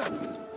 Yeah.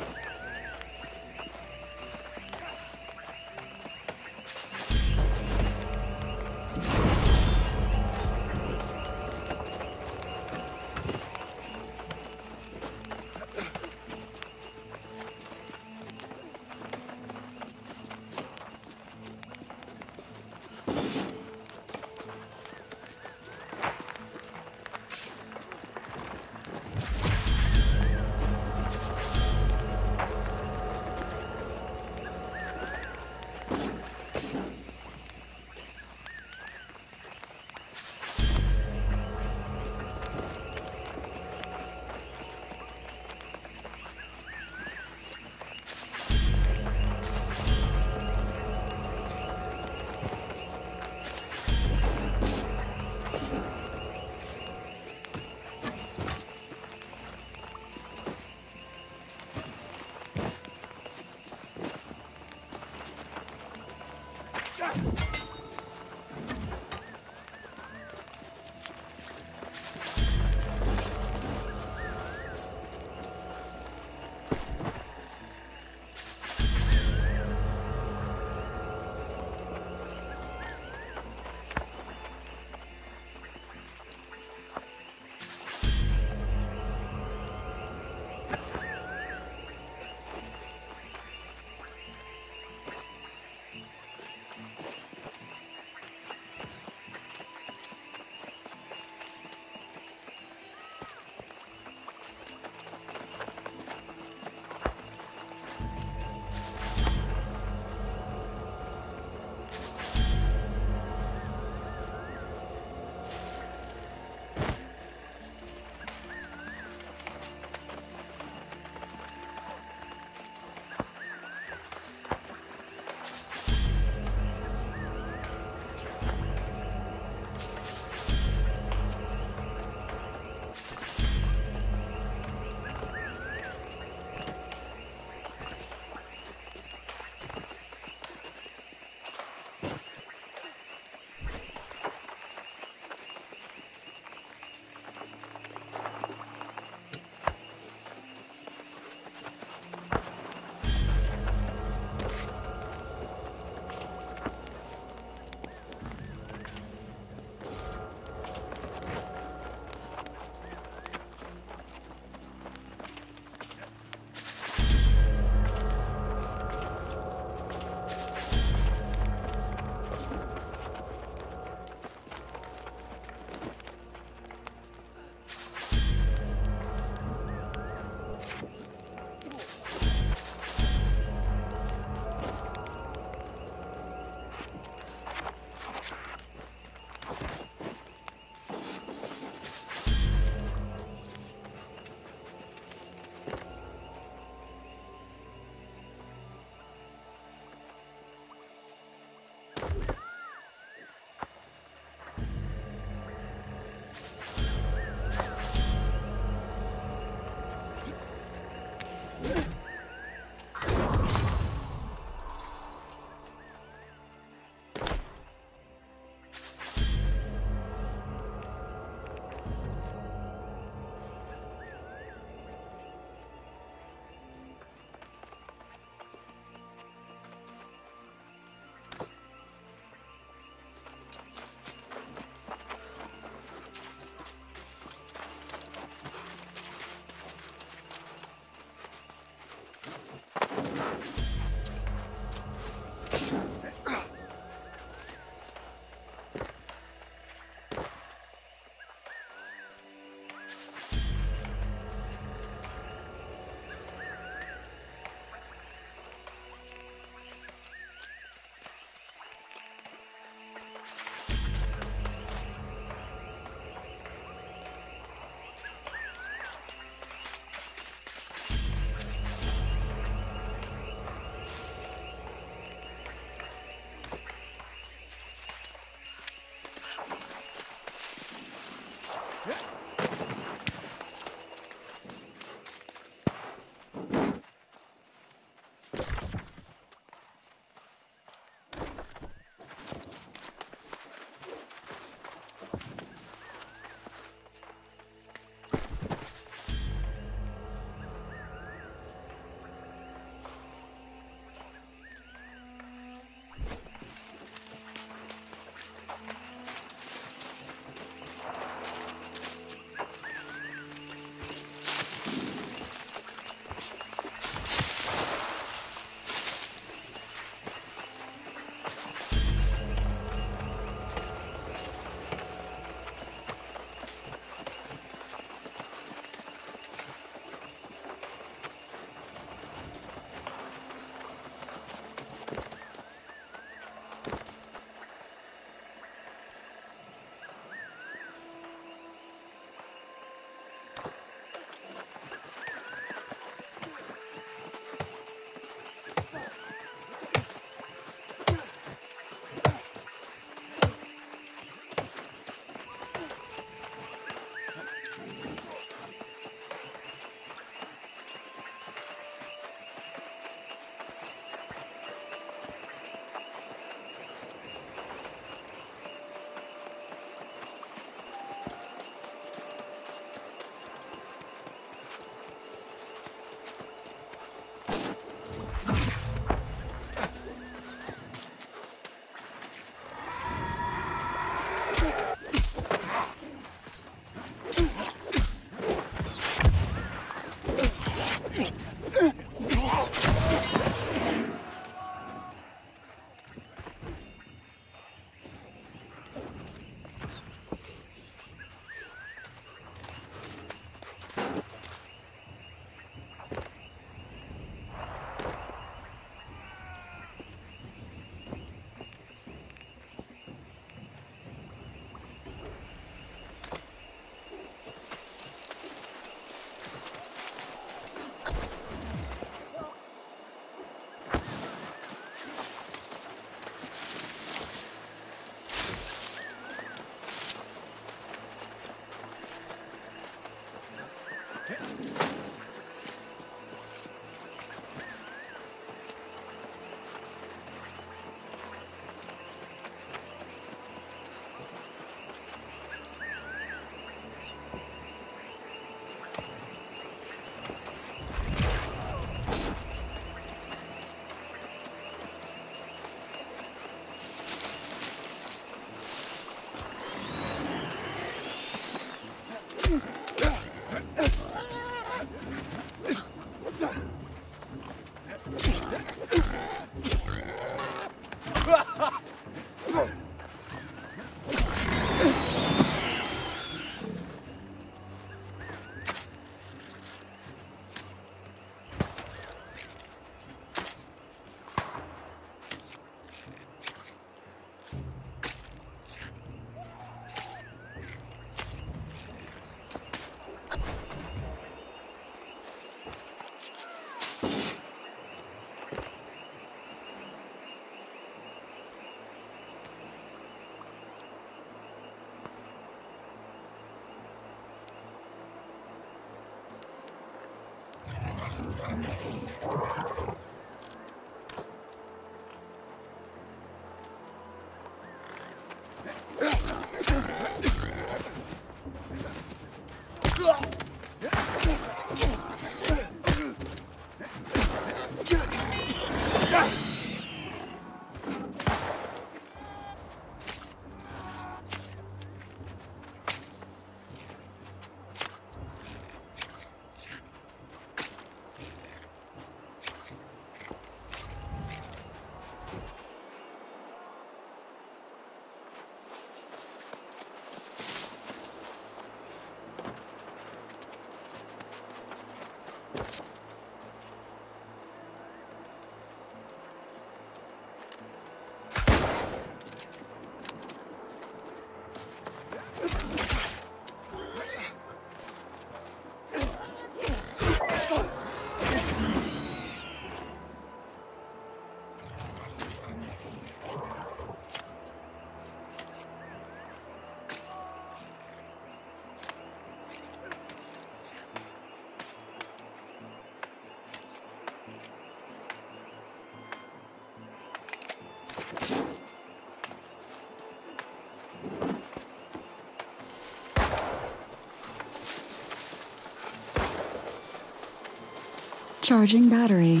Charging battery.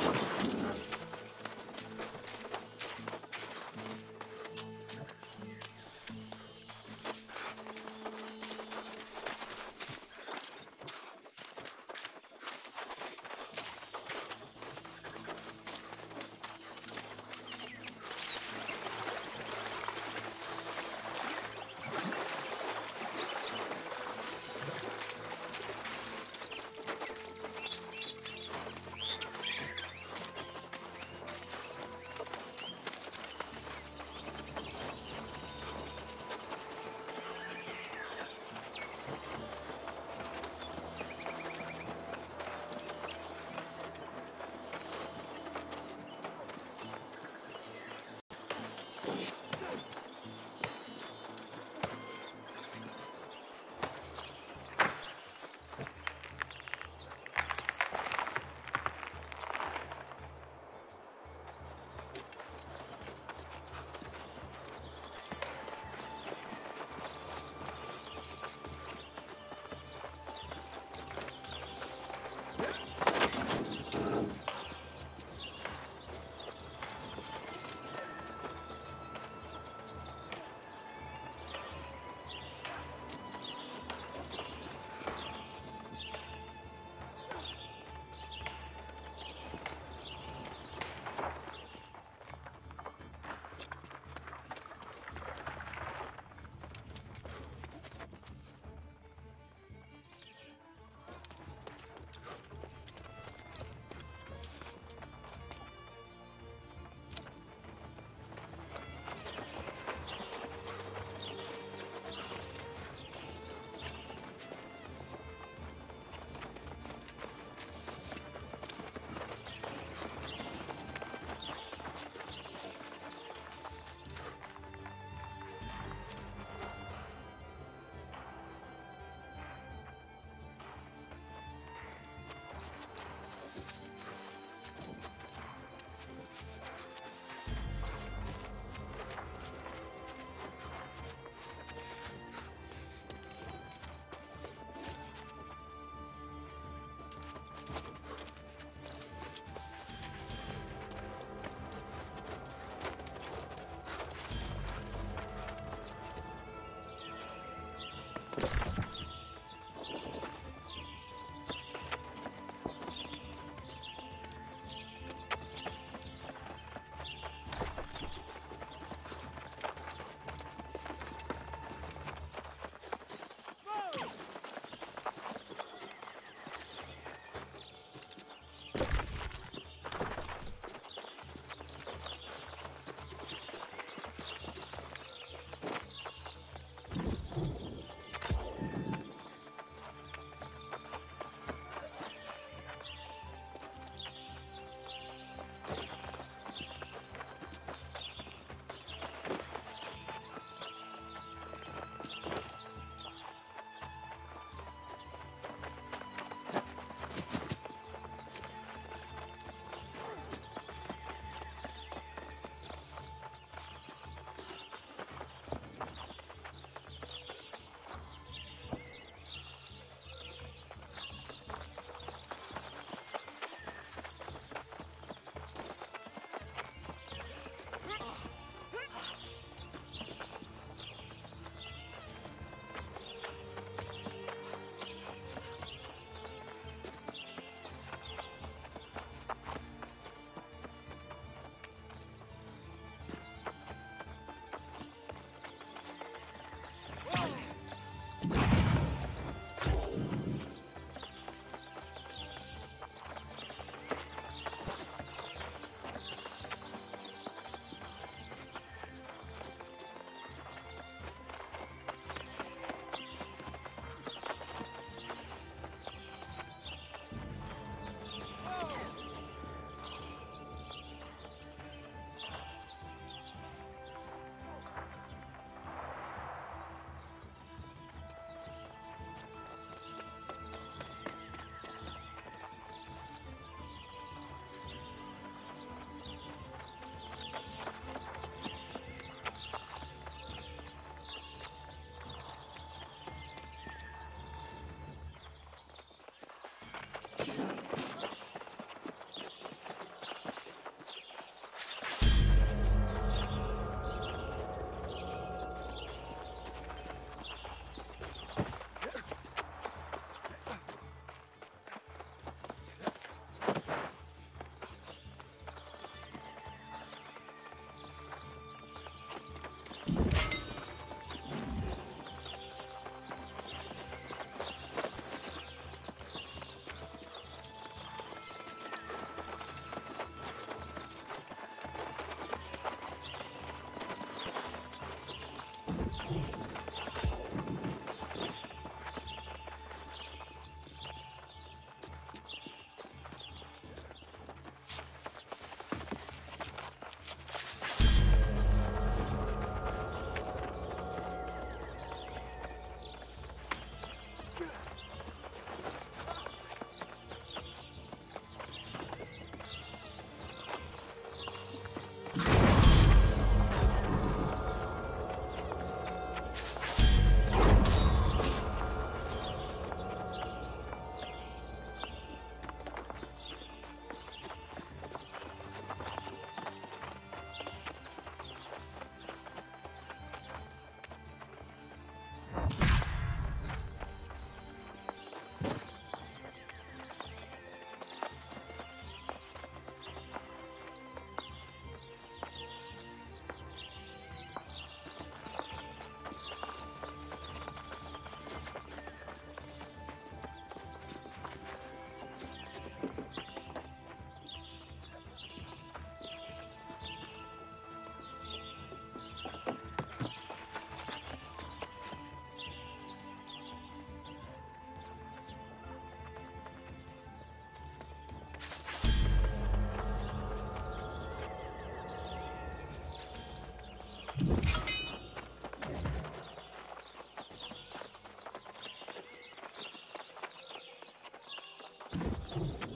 you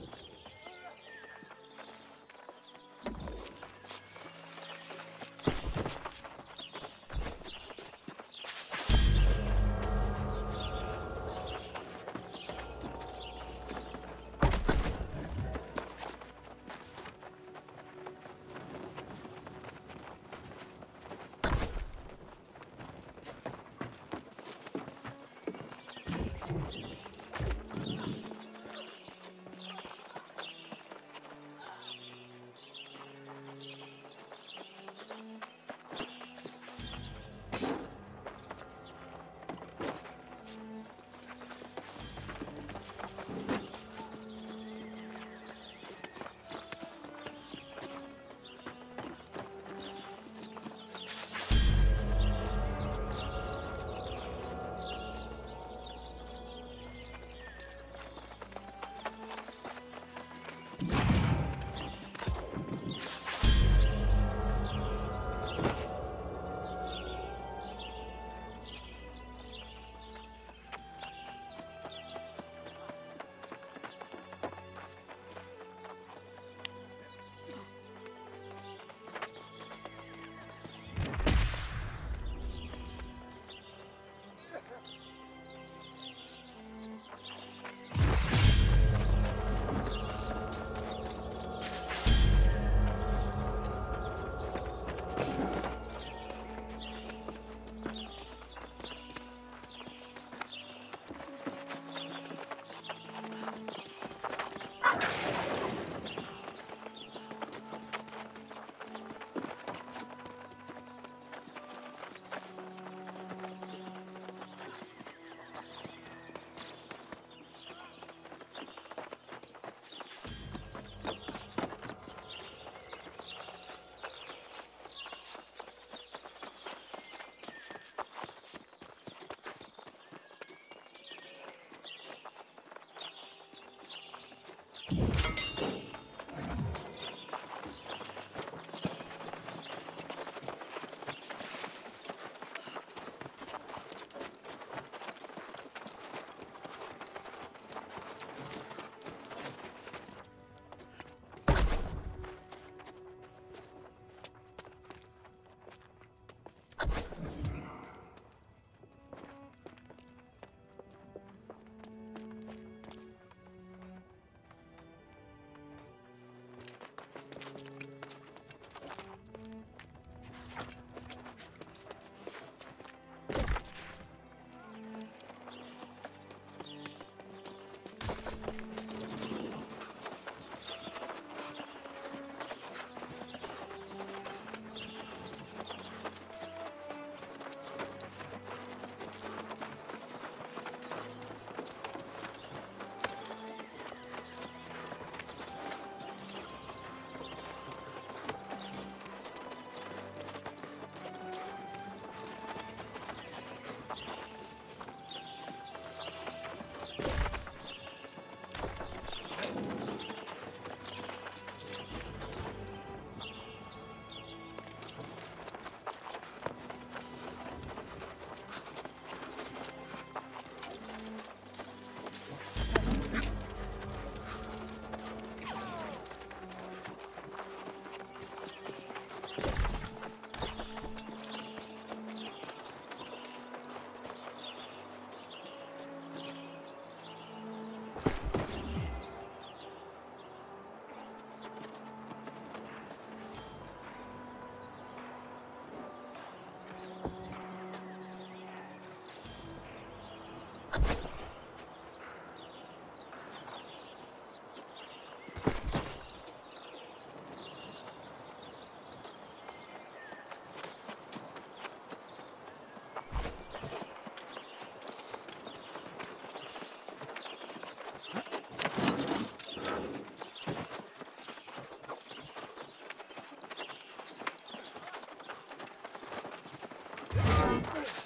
you